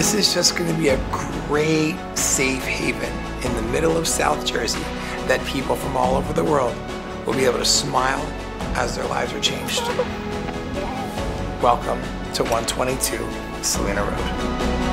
This is just going to be a great safe haven in the middle of South Jersey that people from all over the world will be able to smile as their lives are changed. Welcome to 122 Salina Road.